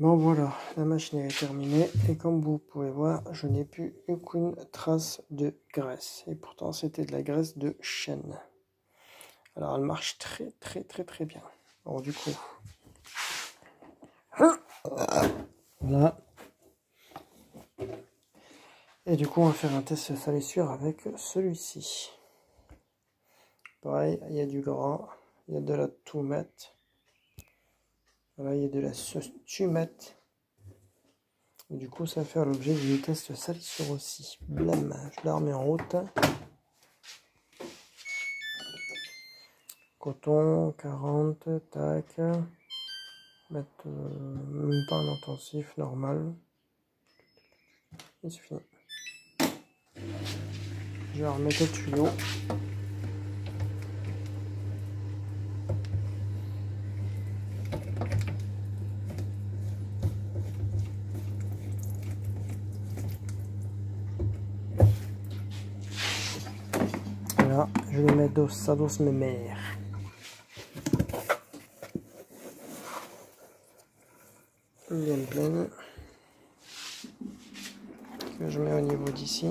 Bon voilà, la machine est terminée et comme vous pouvez voir, je n'ai plus aucune trace de graisse. Et pourtant c'était de la graisse de chêne. Alors elle marche très très très très bien. Alors du coup, voilà. Et du coup on va faire un test salissure avec celui-ci. Pareil, il y a du gras, il y a de la toumette. Voilà, il y a de la sauce tumette. du coup, ça va faire l'objet du test salissure aussi. Blam, je la remets en route. Coton, 40, tac. Mettre euh, même pas un intensif normal. Et c'est fini. Je vais remettre le tuyau. Je vais mettre sa douce mémère. Bien pleine. Que je mets au niveau d'ici.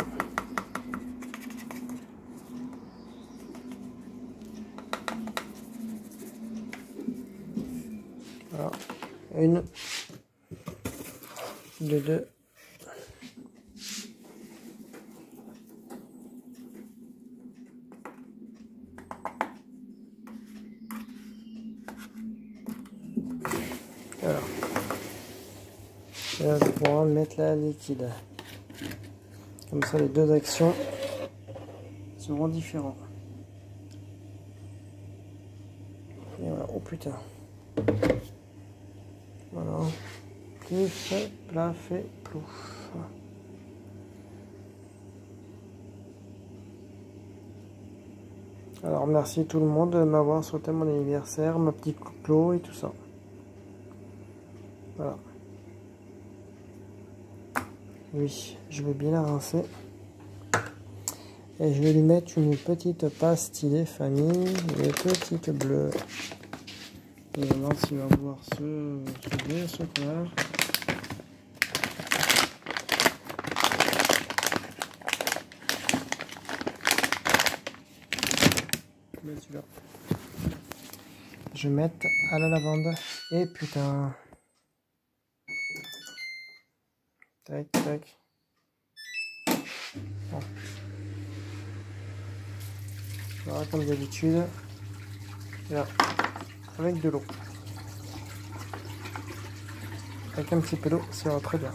Voilà. Une. De deux. Là, je vais mettre la liquide. Comme ça, les deux actions seront différentes. Et voilà, oh putain. Voilà. Plus, plat, fait, plouf. Alors merci tout le monde de m'avoir sauté mon anniversaire, ma petite clou et tout ça. Voilà. Oui, je vais bien la rincer. Et je vais lui mettre une petite pastille famille, les petites bleues. Et voir s'il va ce, ce bleu, ce couleur. Je vais mettre à la lavande. Et putain. Comme d'habitude. Là, avec de l'eau. Avec un petit peu d'eau, ça va très bien.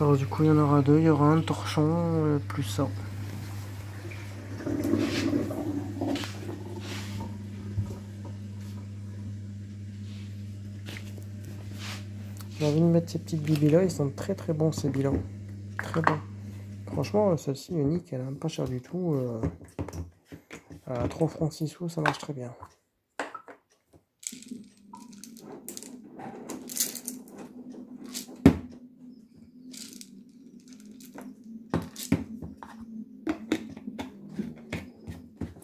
Alors du coup, il y en aura deux. Il y aura un torchon euh, plus ça. J'ai envie de mettre ces petites bibis-là. Ils sont très très bons ces bilans. Très bons. Franchement, celle-ci est nickel. Hein. Pas cher du tout. Euh, à 3 francs 6 sous, ça marche très bien.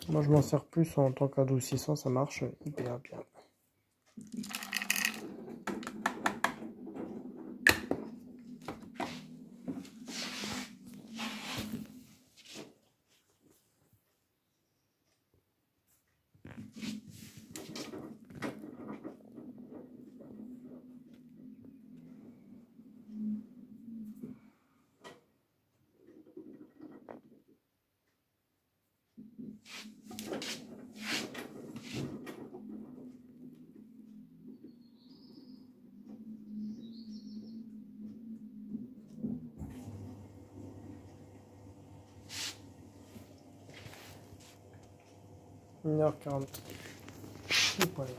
Moi, je m'en sers plus en tant qu'adoucissant. Ça marche hyper bien. 1h40. Voilà.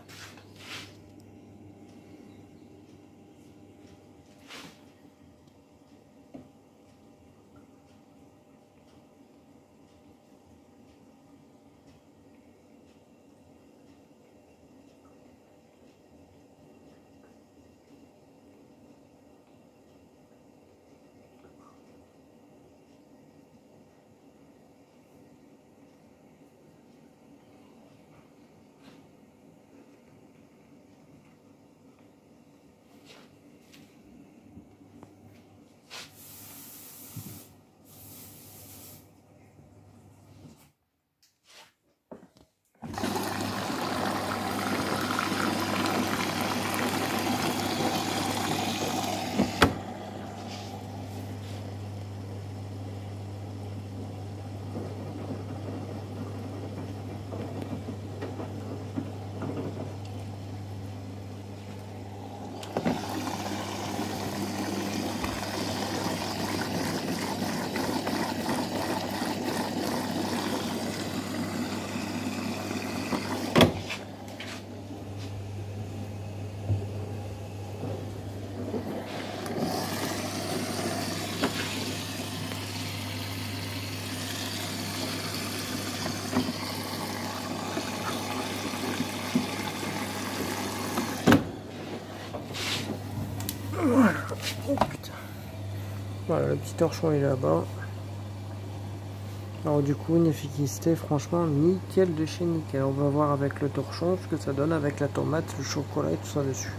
Voilà. Le petit torchon est là-bas. Alors du coup, une efficacité franchement nickel de chez nickel. On va voir avec le torchon ce que ça donne avec la tomate, le chocolat et tout ça dessus.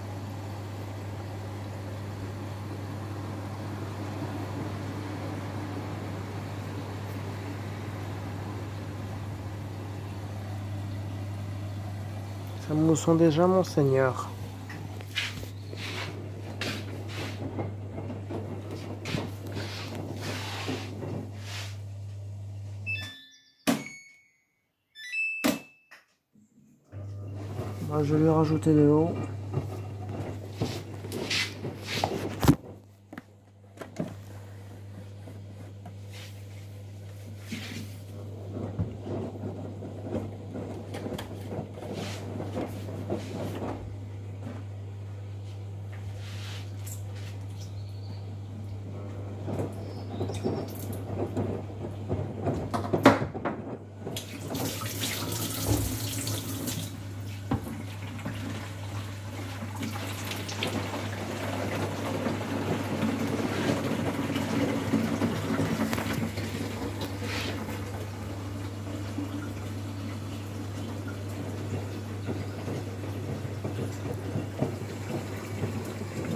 Ça me sent déjà mon seigneur. Je vais rajouter de l'eau.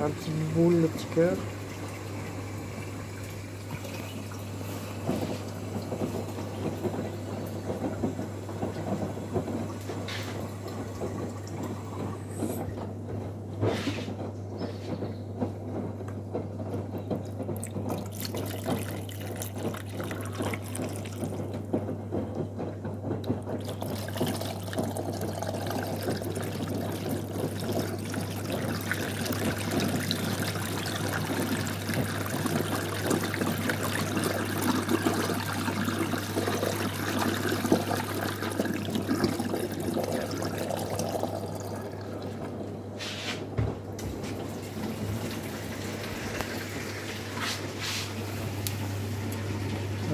Un petit boule, le petit cœur.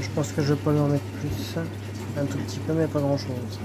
Je pense que je pas lui en mettre plus. Un tout petit peu, mais pas grand chose.